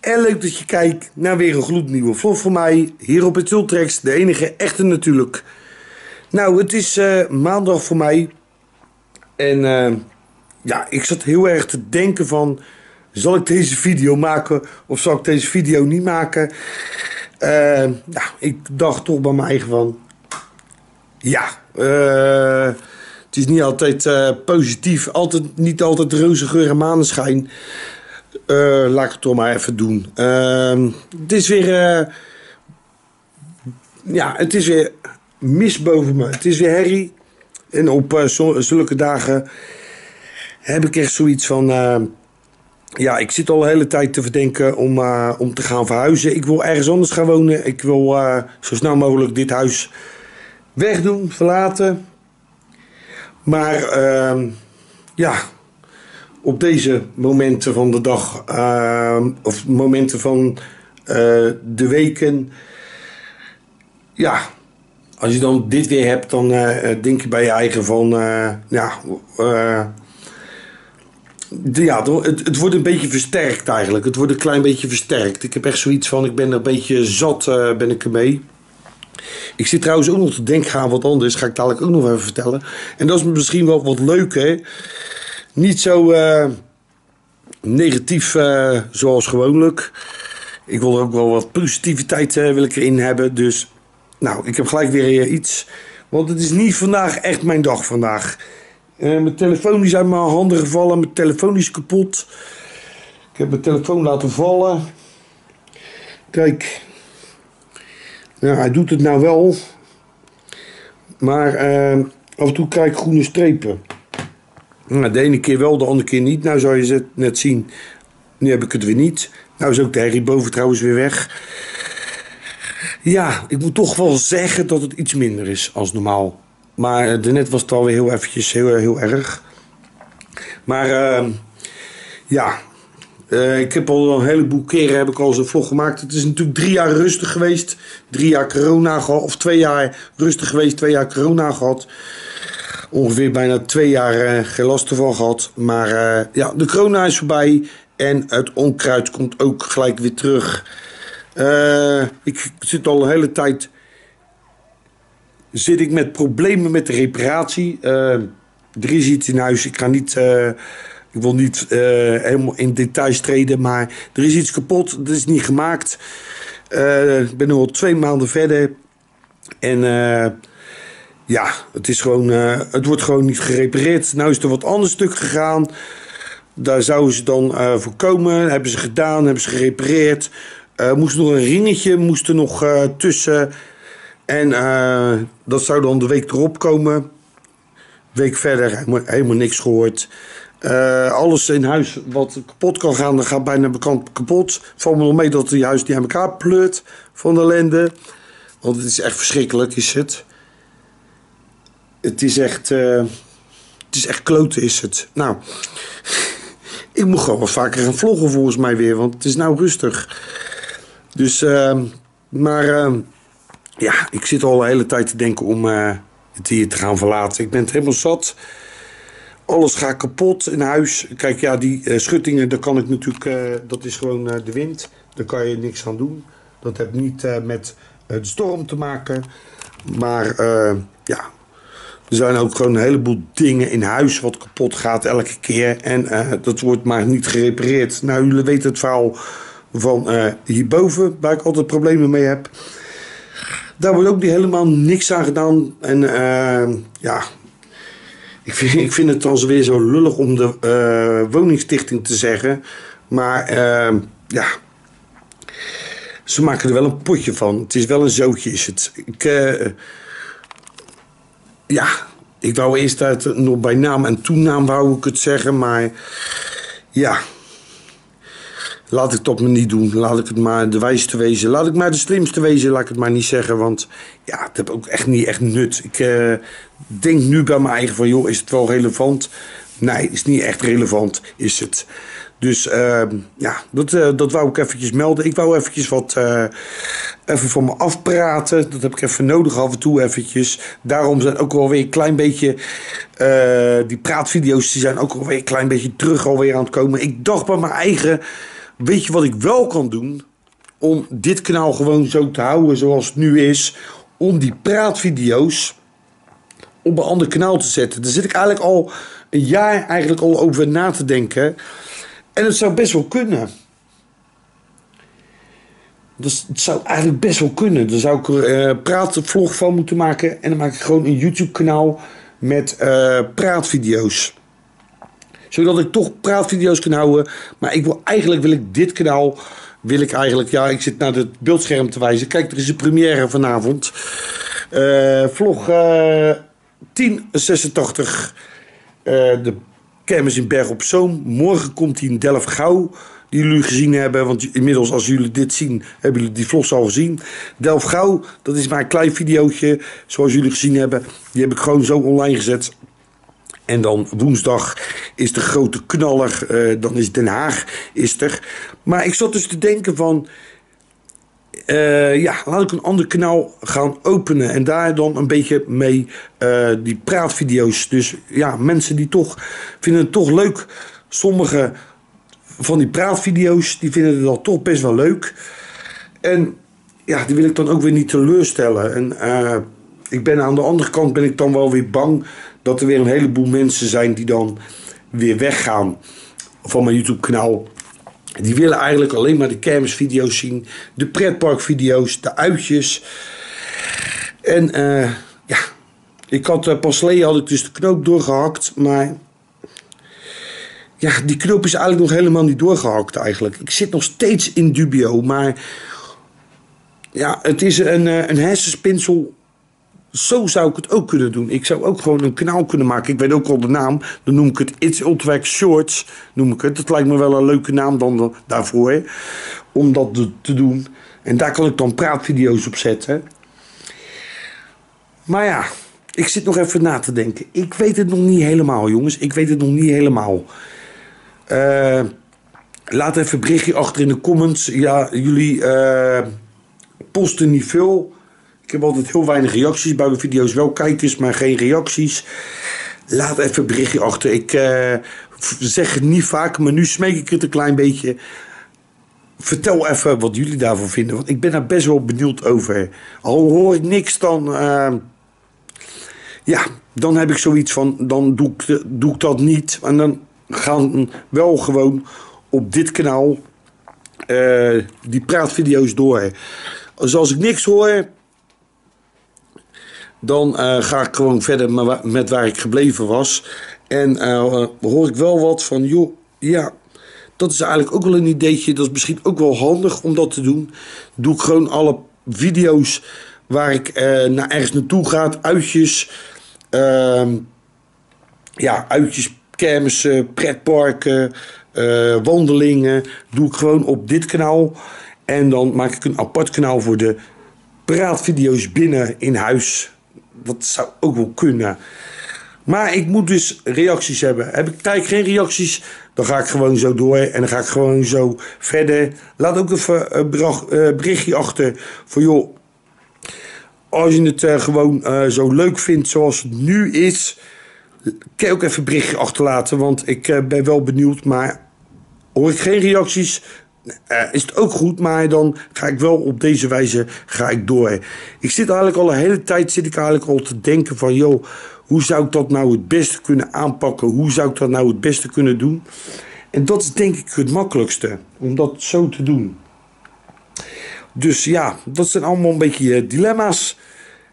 En leuk dat je kijkt naar weer een gloednieuwe vlog van mij. Hier op het Ultrex, de enige echte natuurlijk. Nou, het is eh, maandag voor mij. En uh, ja, ik zat heel erg te denken van... Zal ik deze video maken of zal ik deze video niet maken? Uh, ik dacht toch bij mijn eigen van... Ja, het is niet altijd positief. Altijd, niet altijd roze geur en maneschijn. Uh, laat ik het toch maar even doen. Uh, het is weer. Uh, ja, het is weer mis boven me. Het is weer herrie. En op uh, zulke dagen heb ik echt zoiets van. ja, ik zit al de hele tijd te verdenken om, om te gaan verhuizen. Ik wil ergens anders gaan wonen. Ik wil zo snel mogelijk dit huis wegdoen, verlaten. Maar ehm, ja, op deze momenten van de dag, uh, of momenten van uh, de weken, ja, als je dan dit weer hebt, dan uh, denk je bij je eigen van, ja, de, ja het, het, wordt een beetje versterkt eigenlijk. Het wordt een klein beetje versterkt. Ik heb echt zoiets van, ik ben er een beetje zat, ben ik ermee. Ik zit trouwens ook nog te denken aan wat anders, ga ik dadelijk ook nog even vertellen. En dat is misschien wel wat leuk, hè niet zo uh, negatief uh, zoals gewoonlijk. Ik wil er ook wel wat positiviteit uh, wil ik erin hebben. Dus nou, ik heb gelijk weer iets. Want het is niet vandaag echt mijn dag vandaag. mijn telefoon is uit mijn handen gevallen. Mijn telefoon is kapot. Ik heb mijn telefoon laten vallen. Kijk. Nou, hij doet het nou wel. Maar af en toe krijg ik groene strepen. Nou, de ene keer wel, de andere keer niet. Nou zou je het net zien. Nu heb ik het weer niet. Nou is ook de herrie boven trouwens weer weg. Ja, ik moet toch wel zeggen dat het iets minder is als normaal. Maar uh, daarnet was het alweer heel eventjes heel, heel erg. Maar uh, ja, uh, ik heb al een heleboel keren heb ik al zo'n vlog gemaakt. Het is natuurlijk drie jaar rustig geweest. Drie jaar corona gehad. Of twee jaar rustig geweest, twee jaar corona gehad ongeveer bijna twee jaar uh, geen last ervan gehad. Maar uh, ja, de corona is voorbij en het onkruid komt ook gelijk weer terug. Uh, ik zit al een hele tijd zit ik met problemen met de reparatie. er is iets in huis. Ik ga niet, ik wil niet helemaal in details treden, maar er is iets kapot. Het is niet gemaakt. ik ben nu al twee maanden verder en ja, het, is gewoon, uh, het wordt gewoon niet gerepareerd. Nou is er wat ander stuk gegaan. Daar zouden ze dan uh, voor komen. Hebben ze gedaan, hebben ze gerepareerd. Uh, moest nog een ringetje moest er nog tussen. En dat zou dan de week erop komen. Week verder helemaal, niks gehoord. alles in huis wat kapot kan gaan, dat gaat bijna bekend kapot. Val me nog mee dat die huis niet aan elkaar pleurt van de ellende. Want het is echt verschrikkelijk, is het het is echt. Uh, het is echt kloten, is het. Nou, ik moet gewoon wat vaker gaan vloggen volgens mij weer, want het is nou rustig. Dus, uh, maar uh, ja, ik zit al de hele tijd te denken om uh, het hier te gaan verlaten. Ik ben het helemaal zat. Alles gaat kapot in huis. Kijk, ja, die schuttingen, daar kan ik natuurlijk, dat is gewoon de wind. Daar kan je niks aan doen. Dat heeft niet met de storm te maken. Maar ja, er zijn ook gewoon een heleboel dingen in huis wat kapot gaat elke keer. En uh, dat wordt maar niet gerepareerd. Nou, jullie weten het verhaal van uh, hierboven, waar ik altijd problemen mee heb. Daar wordt ook niet helemaal niks aan gedaan. En uh, ja, ik vind, ik vind het dan weer zo lullig om de woningstichting te zeggen. Maar ja, ze maken er wel een potje van. Het is wel een zootje, is het. Ik ja, ik wou eerst uit, nog bij naam en toenaam wou ik het zeggen, maar ja. Laat ik dat maar niet doen. Laat ik het maar de wijste wezen. Laat ik maar de slimste wezen, laat ik het maar niet zeggen. Want ja, het heb ook echt niet echt nut. Ik uh, denk nu bij mijn eigen van, joh, is het wel relevant? Nee, is niet echt relevant, is het. Dus uh, ja, dat, uh, dat wou ik eventjes melden. Ik wou eventjes wat uh, even van me afpraten. Dat heb ik even nodig af en toe eventjes. Daarom zijn ook wel weer een klein beetje... die praatvideo's die zijn ook alweer een klein beetje terug alweer aan het komen. Ik dacht bij mijn eigen weet je wat ik wel kan doen? Om dit kanaal gewoon zo te houden zoals het nu is. Om die praatvideo's op een ander kanaal te zetten. Daar zit ik eigenlijk al een jaar eigenlijk al over na te denken. En het zou best wel kunnen. Dus het zou eigenlijk best wel kunnen. Dan zou ik er uh, praatvlog van moeten maken. En dan maak ik gewoon een YouTube kanaal met uh, praatvideo's. Zodat ik toch praatvideo's kan houden. Maar ik wil, eigenlijk wil ik dit kanaal... Wil ik eigenlijk... Ja, ik zit naar het beeldscherm te wijzen. Kijk, er is een première vanavond. Uh, vlog 1086. de kermis in Berg op Zoom. Morgen komt hij in Delft-Gauw die jullie gezien hebben. Want inmiddels, als jullie dit zien, hebben jullie die vlogs al gezien. Delft Gauw, dat is maar een klein videootje. Zoals jullie gezien hebben. Die heb ik gewoon zo online gezet. En dan woensdag is de grote knaller. Uh, dan is Den Haag is er. Maar ik zat dus te denken van... Uh, ja, laat ik een ander kanaal gaan openen. En daar dan een beetje mee uh, die praatvideo's. Dus ja, mensen die toch vinden het toch leuk. Sommige van die praatvideo's, die vinden het dan toch best wel leuk. En ja, die wil ik dan ook weer niet teleurstellen. En uh, ik ben aan de andere kant ben ik dan wel weer bang dat er weer een heleboel mensen zijn die dan weer weggaan van mijn YouTube kanaal. Die willen eigenlijk alleen maar de kermisvideo's zien, de pretparkvideo's, de uitjes. En uh, ja, ik had uh, pas had ik dus de knoop doorgehakt, maar ja, die knoop is eigenlijk nog helemaal niet doorgehakt eigenlijk. Ik zit nog steeds in dubio, maar ja, het is een, eh, een hersenspinsel. Zo zou ik het ook kunnen doen. Ik zou ook gewoon een kanaal kunnen maken. Ik weet ook al de naam. Dan noem ik het It's Ultrawerk Shorts. Noem ik het. Dat lijkt me wel een leuke naam dan daarvoor. Om dat te doen. En daar kan ik dan praatvideo's op zetten. Maar ja, ik zit nog even na te denken. Ik weet het nog niet helemaal, jongens. Ik weet het nog niet helemaal. Uh, laat even een berichtje achter in de comments. Ja, jullie uh, posten niet veel. Ik heb altijd heel weinig reacties. Bij mijn video's wel kijkers, maar geen reacties. Laat even een berichtje achter. Ik uh, zeg het niet vaak, maar nu smeek ik het een klein beetje. Vertel even wat jullie daarvan vinden. Want ik ben daar best wel benieuwd over. Al hoor ik niks, dan. ja, dan heb ik zoiets van. Dan doe ik, doe ik dat niet. En dan gaan wel gewoon op dit kanaal uh, die praatvideo's door. Dus als ik niks hoor, dan uh, ga ik gewoon verder met waar ik gebleven was. En uh, hoor ik wel wat van, joh, ja, dat is eigenlijk ook wel een ideetje. Dat is misschien ook wel handig om dat te doen. Doe ik gewoon alle video's waar ik naar ergens naartoe ga, uitjes. Ehm, ja, uitjes kermissen, pretparken, wandelingen. Doe ik gewoon op dit kanaal. En dan maak ik een apart kanaal voor de praatvideo's binnen in huis. Dat zou ook wel kunnen. Maar ik moet dus reacties hebben. Heb ik tijd geen reacties, dan ga ik gewoon zo door. En dan ga ik gewoon zo verder. Laat ook even een eh, berichtje achter. Voor joh, als je het uh, gewoon uh, zo leuk vindt zoals het nu is kan je ook even een berichtje achterlaten, want ik ben wel benieuwd. Maar hoor ik geen reacties, uh, is het ook goed. Maar dan ga ik wel op deze wijze ga ik door. Ik zit eigenlijk al een hele tijd zit ik eigenlijk al te denken van... joh, hoe zou ik dat nou het beste kunnen aanpakken? Hoe zou ik dat nou het beste kunnen doen? En dat is denk ik het makkelijkste, om dat zo te doen. Dus ja, dat zijn allemaal een beetje eh, dilemma's.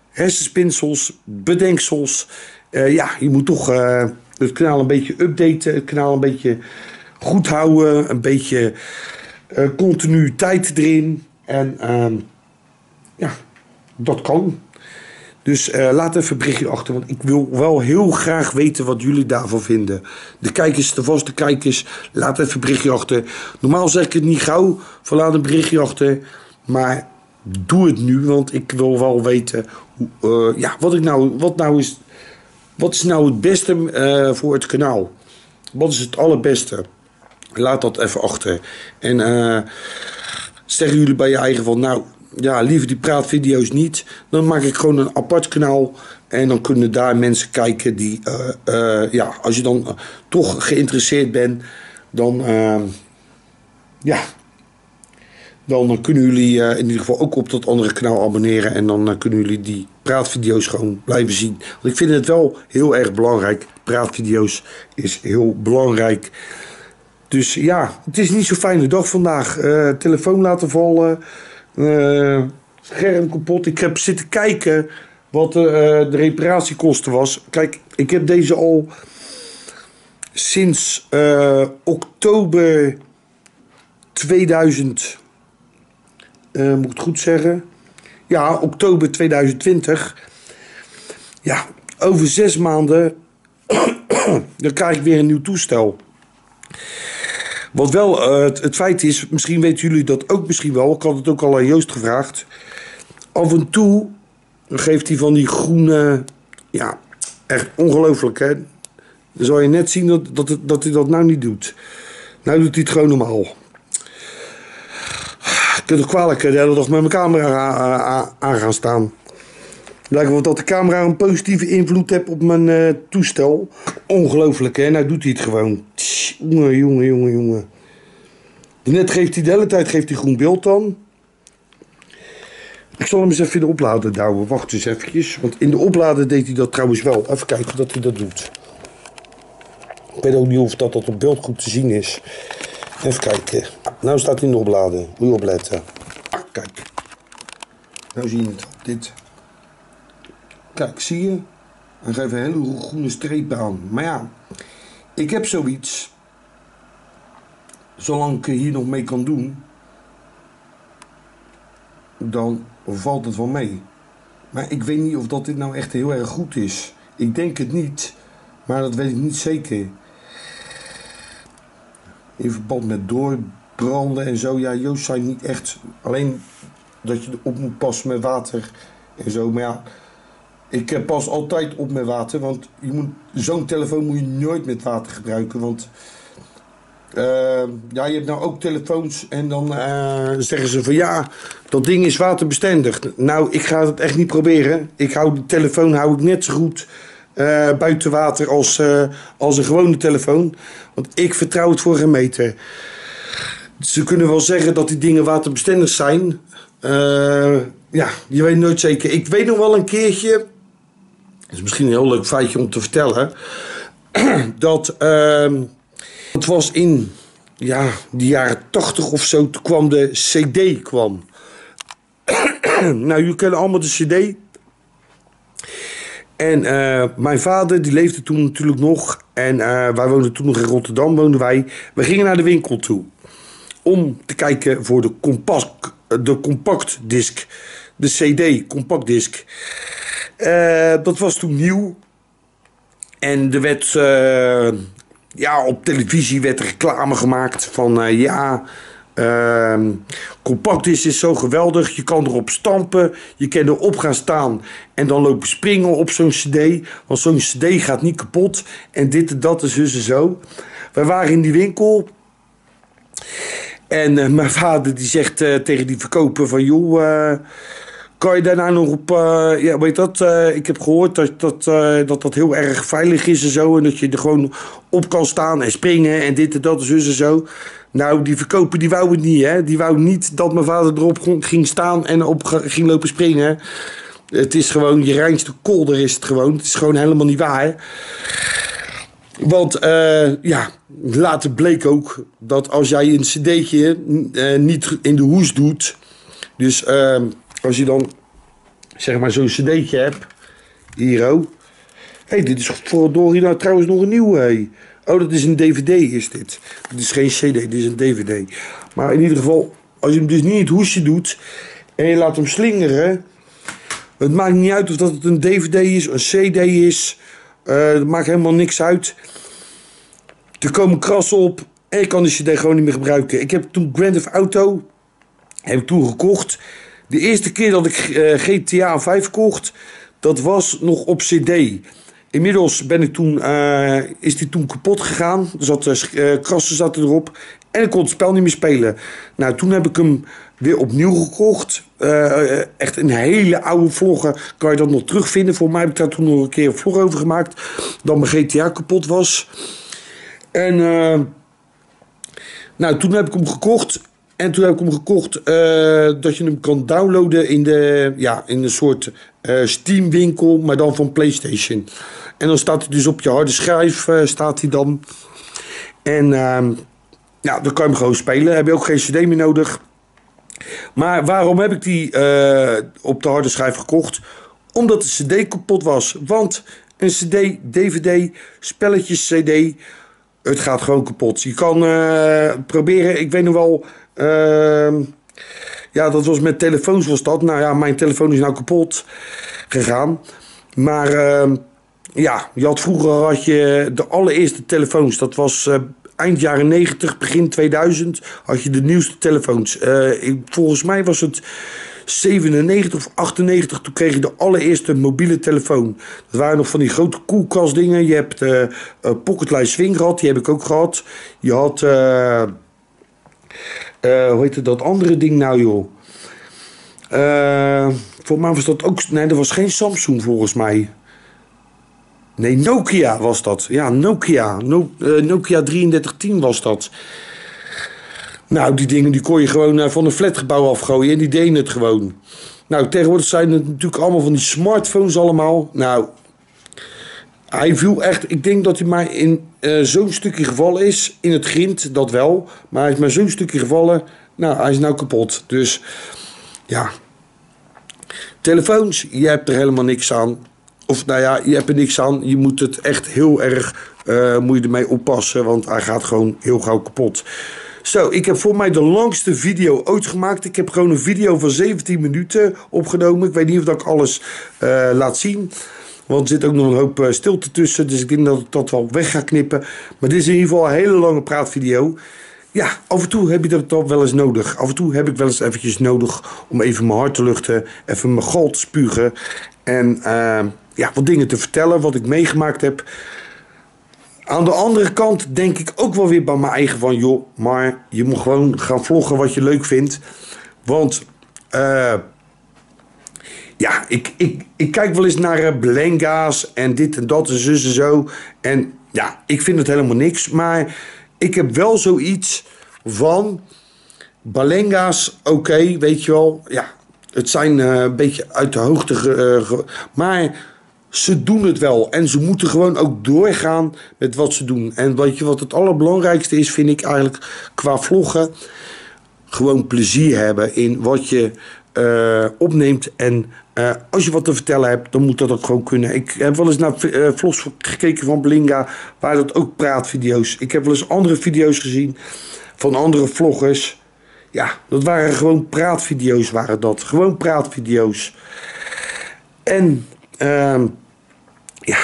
Hersenspinsels, bedenksels... Uh, ja, je moet toch het kanaal een beetje updaten, het kanaal een beetje goed houden, een beetje uh, continuïteit erin. En ehm, ja, dat kan. Dus laat even een berichtje achter, want ik wil wel heel graag weten wat jullie daarvan vinden. De kijkers, de vaste kijkers, laat even een berichtje achter. Normaal zeg ik het niet gauw, van laat een berichtje achter. Maar doe het nu, want ik wil wel weten hoe, ja, wat, ik nou, wat nou is wat is nou het beste voor het kanaal? Wat is het allerbeste? Laat dat even achter. En uh, zeggen jullie bij je eigen van, nou ja, liever die praatvideo's niet. Dan maak ik gewoon een apart kanaal. En dan kunnen daar mensen kijken die, uh, ja, als je dan toch geïnteresseerd bent, dan, ja, dan kunnen jullie in ieder geval ook op dat andere kanaal abonneren. En dan kunnen jullie die praatvideo's gewoon blijven zien. Want ik vind het wel heel erg belangrijk. Praatvideo's is heel belangrijk. Dus ja, het is niet zo'n fijne dag vandaag. telefoon laten vallen. scherm kapot. Ik heb zitten kijken wat de reparatiekosten was. Kijk, ik heb deze al sinds oktober 2000, uh, eh, moet ik goed zeggen? Ja, oktober 2020. Ja, over zes maanden dan krijg ik weer een nieuw toestel. Wat wel uh, het, feit is, misschien weten jullie dat ook misschien wel. Ik had het ook al aan Joost gevraagd. Af en toe geeft hij van die groene, ja, echt ongelooflijk hè. Dan zal je net zien dat, dat, dat hij dat nou niet doet. Nou doet hij het gewoon normaal. Ik kan toch kwalijk de hele met mijn camera aan gaan staan. Wel dat de camera een positieve invloed heeft op mijn uh, toestel. Ongelooflijk hè, nou doet hij het gewoon. Jongen, jongen, jongen, jongen. Net geeft hij de hele tijd geeft hij groen beeld dan. Ik zal hem eens even in de oplader douwen. Wacht eens eventjes. Want in de oplader deed hij dat trouwens wel. Even kijken dat hij dat doet. Ik weet ook niet of dat, dat op beeld goed te zien is. Even kijken. Nou staat hij in de opladen. Moet je opletten. Kijk. Nou zie je het. Dit. Kijk, zie je? Hij geeft een hele groene streep aan. Maar ja, ik heb zoiets. Zolang ik hier nog mee kan doen, dan valt het wel mee. Maar ik weet niet of dat dit nou echt heel erg goed is. Ik denk het niet, maar dat weet ik niet zeker in verband met doorbranden en zo. Ja, Joost zei niet echt alleen dat je op moet passen met water en zo. Maar ja, ik pas altijd op met water, want zo'n telefoon moet je nooit met water gebruiken. Want uh, ja, je hebt nou ook telefoons en dan uh, zeggen ze van ja, dat ding is waterbestendig. Nou, ik ga het echt niet proberen. Ik hou de telefoon hou ik net zo goed uh, buiten water als, als een gewone telefoon. Want ik vertrouw het voor geen meter. Ze kunnen wel zeggen dat die dingen waterbestendig zijn. Ja, je weet nooit zeker. Ik weet nog wel een keertje. Is misschien een heel leuk feitje om te vertellen. dat ehm, het was in ja, de jaren 80 of zo. Toen kwam de CD kwam. nou, jullie kennen allemaal de CD. En uh, mijn vader, die leefde toen natuurlijk nog. En uh, wij woonden toen nog in Rotterdam, woonden wij. We gingen naar de winkel toe. Om te kijken voor de compact, de compactdisc. De CD, compactdisc. Uh, dat was toen nieuw. En er werd... ja, op televisie werd reclame gemaakt van... ja, uh, compact is, is zo geweldig. Je kan erop stampen. Je kan erop gaan staan. En dan lopen springen op zo'n cd. Want zo'n cd gaat niet kapot. En dit en dat en zus en zo. Wij waren in die winkel. En mijn vader die zegt tegen die verkoper van... joh, kan je daar nou nog op... ja, weet dat? ik heb gehoord dat dat, dat dat heel erg veilig is en zo. En dat je er gewoon op kan staan en springen en dit en dat en zus en zo. Nou, die verkoper die wou het niet, hè. Die wou niet dat mijn vader erop ging staan en op ging lopen springen. Het is gewoon, je reinste kolder is het gewoon. Het is gewoon helemaal niet waar. Want uh, ja, later bleek ook dat als jij een cd'tje niet in de hoes doet... Dus uh, als je dan zeg maar zo'n cd'tje hebt... Hier, oh. Hé, hey, dit is voor nou trouwens nog een nieuwe, hé. Oh, dat is een DVD, is dit. Het is geen CD, dit is een DVD. Maar in ieder geval, als je hem dus niet het hoesje doet en je laat hem slingeren. Het maakt niet uit of dat het een DVD is, een CD is. Uh, dat maakt helemaal niks uit. Er komen krassen op en je kan de CD gewoon niet meer gebruiken. Ik heb toen Grand Theft Auto heb ik toen gekocht. De eerste keer dat ik uh, GTA 5 kocht, dat was nog op CD. Inmiddels ben ik toen, uh, is die toen kapot gegaan. Er zat, uh, krassen zaten erop. En ik kon het spel niet meer spelen. Nou, toen heb ik hem weer opnieuw gekocht. Echt een hele oude vlogger. Kan je dat nog terugvinden. Voor mij heb ik daar toen nog een keer een vlog over gemaakt. Dat mijn GTA kapot was. En Nou, toen heb ik hem gekocht. En toen heb ik hem gekocht eh, dat je hem kan downloaden in, de, ja, in een soort uh, Steam winkel, maar dan van PlayStation. En dan staat hij dus op je harde schijf, uh, staat hij dan. En ehm, ja, dan kan je hem gewoon spelen. Heb je ook geen cd meer nodig. Maar waarom heb ik die op de harde schijf gekocht? Omdat de cd kapot was. Want een cd, dvd, spelletjes cd, het gaat gewoon kapot. Je kan proberen, ik weet nog wel ja, dat was met telefoons was dat. Nou ja, mijn telefoon is nou kapot gegaan. Maar uh, ja, je had vroeger had je de allereerste telefoons. Dat was uh, eind jaren 90, begin 2000 had je de nieuwste telefoons. Uh, ik, volgens mij was het 97 of 98, toen kreeg je de allereerste mobiele telefoon. Dat waren nog van die grote koelkastdingen. Je hebt uh, Pocketline Swing gehad, die heb ik ook gehad. Je had... Uh, hoe heette dat andere ding nou, joh? Uh, voor mij was dat ook. Nee, dat was geen Samsung volgens mij. Nee, Nokia was dat. Ja, Nokia. No, uh, Nokia 3310 was dat. Nou, die dingen die kon je gewoon van een flatgebouw afgooien en die deden het gewoon. Nou, tegenwoordig zijn het natuurlijk allemaal van die smartphones allemaal. Nou, hij viel echt, ik denk dat hij maar in uh, zo'n stukje gevallen is. In het grind, dat wel. Maar hij is maar zo'n stukje gevallen. Nou, hij is nou kapot. Dus ja. Telefoons, je hebt er helemaal niks aan. Of nou ja, je hebt er niks aan. Je moet het echt heel erg uh, moet je ermee oppassen. Want hij gaat gewoon heel gauw kapot. Zo, ik heb voor mij de langste video ooit gemaakt. Ik heb gewoon een video van 17 minuten opgenomen. Ik weet niet of dat ik alles uh, laat zien. Want er zit ook nog een hoop eh, stilte tussen. Dus ik denk dat ik dat wel weg ga knippen. Maar dit is in ieder geval een hele lange praatvideo. Ja, af en toe heb je dat wel eens nodig. Af en toe heb ik wel eens eventjes nodig om even mijn hart te luchten. Even mijn gal te spugen. En uh, ja, wat dingen te vertellen, wat ik meegemaakt heb. Aan de andere kant denk ik ook wel weer bij mijn eigen van... joh, maar je moet gewoon gaan vloggen wat je leuk vindt. Want... Uh, ja, ik, ik, ik kijk wel eens naar uh, Belenga's en dit en dat en zus en zo. En ja, ik vind het helemaal niks. Maar ik heb wel zoiets van... Balenga's, oké, weet je wel. Ja, het zijn uh, een beetje uit de hoogte... Uh, maar ze doen het wel. En ze moeten gewoon ook doorgaan met wat ze doen. En weet je wat het allerbelangrijkste is, vind ik eigenlijk qua vloggen... Gewoon plezier hebben in wat je opneemt. En uh, als je wat te vertellen hebt, dan moet dat ook gewoon kunnen. Ik heb wel eens naar uh, vlogs gekeken van Blinga, waar dat ook praatvideo's. Ik heb wel eens andere video's gezien van andere vloggers. Ja, dat waren gewoon praatvideo's, waren dat. Gewoon praatvideo's. En, uh, ja,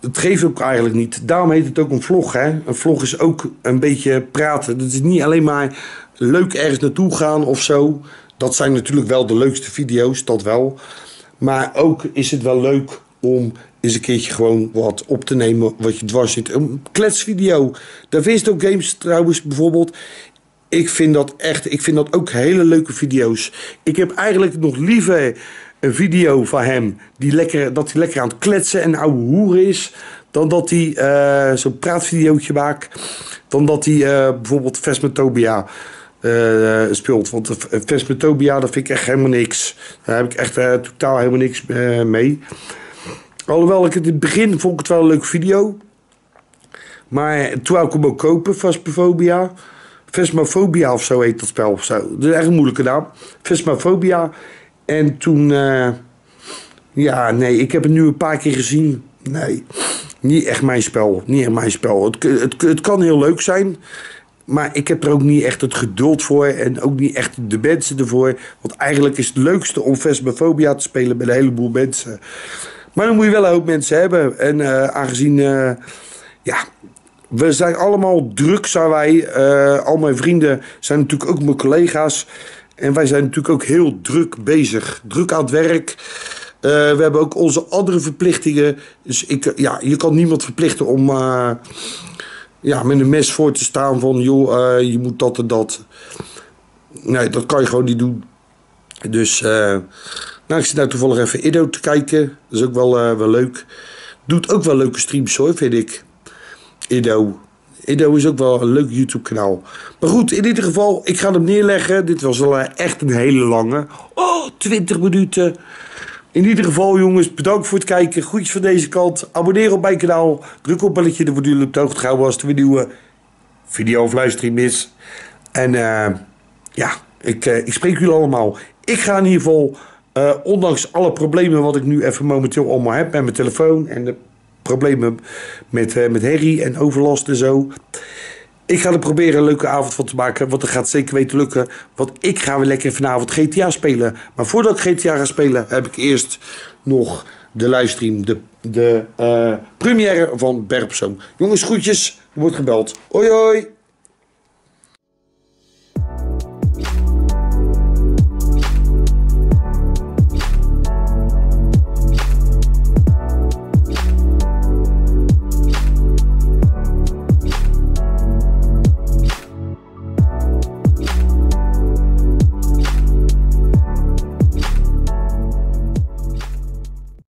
het geeft ook eigenlijk niet. Daarom heet het ook een vlog, hè. Een vlog is ook een beetje praten. Het is niet alleen maar leuk ergens naartoe gaan of zo. Dat zijn natuurlijk wel de leukste video's, dat wel. Maar ook is het wel leuk om eens een keertje gewoon wat op te nemen wat je dwars zit. Een kletsvideo. De ook Games trouwens bijvoorbeeld. Ik vind dat echt, ik vind dat ook hele leuke video's. Ik heb eigenlijk nog liever een video van hem die lekker, dat hij lekker aan het kletsen en ouwe hoer is. Dan dat hij uh, zo'n praatvideootje maakt. Dan dat hij uh, bijvoorbeeld Vesmetobia uh, speelt. Want Vesmetobia, dat vind ik echt helemaal niks. Daar heb ik echt uh, totaal helemaal niks uh, mee. Alhoewel ik het in het begin vond ik het wel een leuke video. Maar toen wou ik hem ook kopen, Vesmofobia. Vesmofobia of zo heet dat spel of zo. Dat is echt een moeilijke naam. Vesmofobia. En toen... ja, nee, ik heb het nu een paar keer gezien. Nee, niet echt mijn spel. Niet echt mijn spel. Het, het, het kan heel leuk zijn. Maar ik heb er ook niet echt het geduld voor en ook niet echt de mensen ervoor. Want eigenlijk is het leukste om Vesmofobia te spelen met een heleboel mensen. Maar dan moet je wel een hoop mensen hebben. En uh, aangezien, uh, ja, we zijn allemaal druk, zijn wij. Uh, al mijn vrienden zijn natuurlijk ook mijn collega's. En wij zijn natuurlijk ook heel druk bezig. Druk aan het werk. we hebben ook onze andere verplichtingen. Dus ik, ja, je kan niemand verplichten om ja, met een mes voor te staan van, joh, uh, je moet dat en dat. Nee, dat kan je gewoon niet doen. Dus, uh, nou, ik zit nou toevallig even Ido te kijken. Dat is ook wel, uh, wel leuk. Doet ook wel leuke streams hoor, vind ik. Ido. Edo is ook wel een leuk YouTube kanaal. Maar goed, in ieder geval, ik ga hem neerleggen. Dit was al echt een hele lange. Oh, 20 minuten. In ieder geval jongens, bedankt voor het kijken. Groetjes van deze kant. Abonneer op mijn kanaal. Druk op belletje, dan worden jullie op de hoogte gehouden als er weer nieuwe video of livestream is. En uh, ja, ik, uh, ik spreek jullie allemaal. Ik ga in ieder geval, uh, ondanks alle problemen wat ik nu even momenteel allemaal heb met mijn telefoon en de problemen met, met herrie en overlast en zo. Ik ga er proberen een leuke avond van te maken. Want dat gaat zeker weten lukken. Want ik ga weer lekker vanavond GTA spelen. Maar voordat ik GTA ga spelen, heb ik eerst nog de livestream. De, de uh, première van Bergpersoon. Jongens, groetjes. Er wordt gebeld. Hoi hoi.